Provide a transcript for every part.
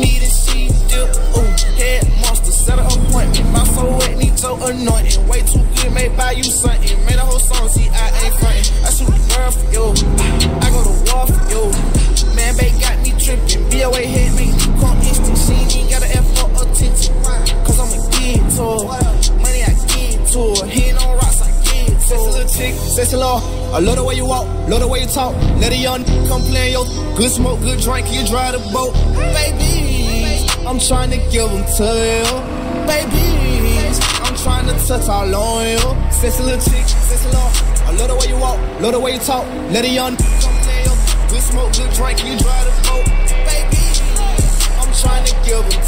need to see dip. Ooh, head monster, set an appointment. My so wet, need so anointing. Way too good, may buy you something. Made a whole song, see, I ain't frontin'. I shoot the world for you. I go to war for you. Man, babe got me tripping. BOA hit me, come instant. She ain't got an F for attention. Cause I'm a kid to her. Money I give to her. He on rocks, I give to her. Little chick, sexy law. I love the way you walk, love the way you talk. Let a young come play your good smoke, good drink, you drive the boat. Baby, I'm trying to give them to you. Baby, I'm trying to touch all on you. Sexy little chick, sexy law. I love the way you walk, love the way you talk. Let it on. smoke, drink, you the I'm trying to give them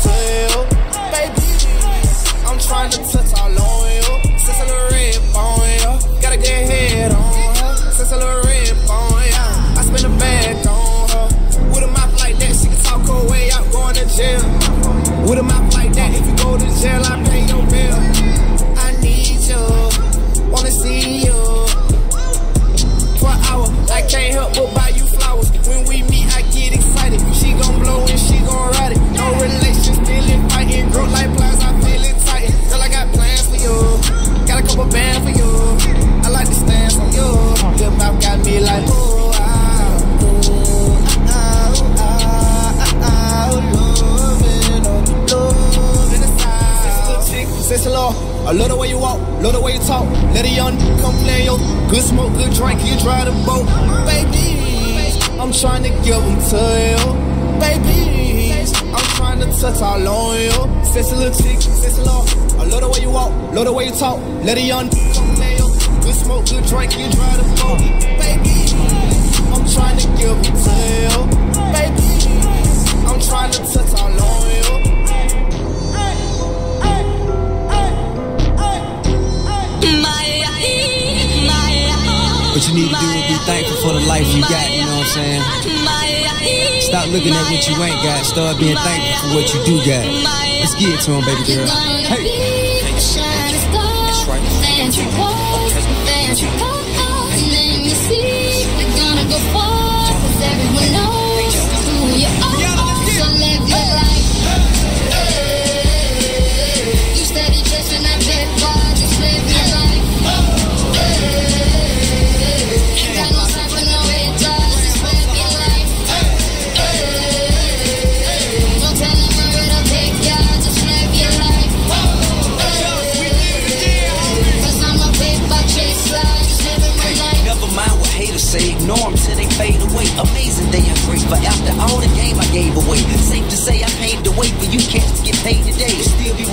I love the way you walk, love the way you talk. Let a young come play yo. good smoke, good drink, you drive the boat. Baby, I'm trying to give them to you. Baby, I'm trying to touch all on you. Sexy little chick, sexy law. I love the way you walk, love the way you talk. Let a young come play yo. good smoke, good drink, you drive the boat. Baby, I'm trying to give them to you. Baby, To do be thankful for the life you got, you know what I'm saying? Stop looking at what you ain't got, start being thankful for what you do got. Let's get it to him, baby girl. Hey.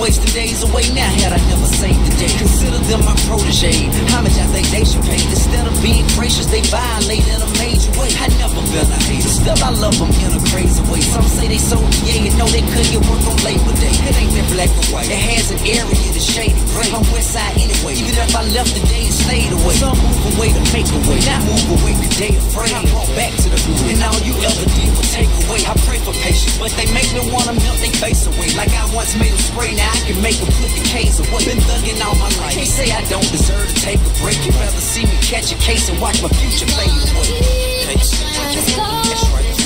Wasting days away now had I never saved the day. Consider them my protege. How much I think they should pay? Instead of being gracious, they violate in a major way. I never been a hater, still I love them in a crazy way. Some say they sold yeah, you know they couldn't get work on Labor Day. It ain't that black and white. It has an area Left today and stayed away. Some move away to make a way. Not move away cause they afraid. I'm brought back to the hood. And all you ever did was take away. I pray for patience, but they make me wanna melt their face away. Like I once made them spray, now I can make them put the case away. Been thugging all my life. Can't say I don't deserve to take a break. You'd rather see me catch a case and watch my future fade away. That's right.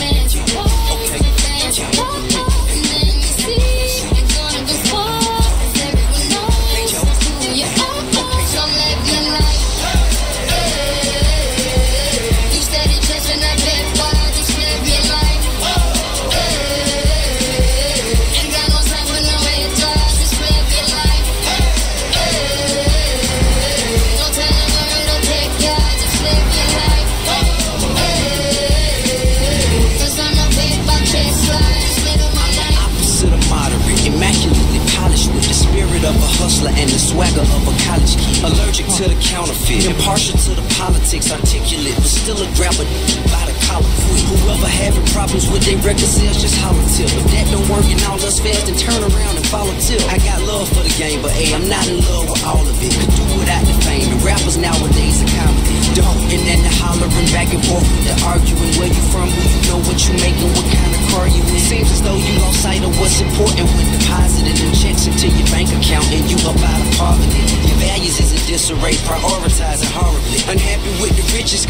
The swagger of a college kid. Allergic to the counterfeit, impartial to the politics, articulate, but still a grabber by the collar quick. Whoever having problems with their record sales, just holler till. If that don't work and all us fast, then turn around and follow tip. I got love for the game, but hey, I'm not in love with all of it. Could do without the fame. The rappers nowadays are comedy. Don't and then the hollering back and forth the arguing. Where you from? Who you know? What you making? What kind of car you in? Seems as though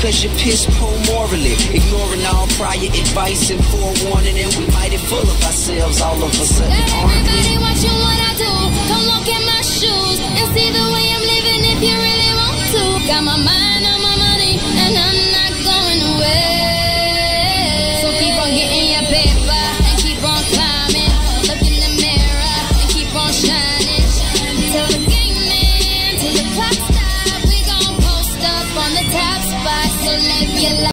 cause you piss poor morally. Ignoring all prior advice and forewarning, and we mighty full of ourselves all of a sudden. Everybody watching what I do. Come look at my shoes and see the way I'm living if you really want to. Got my mind yeah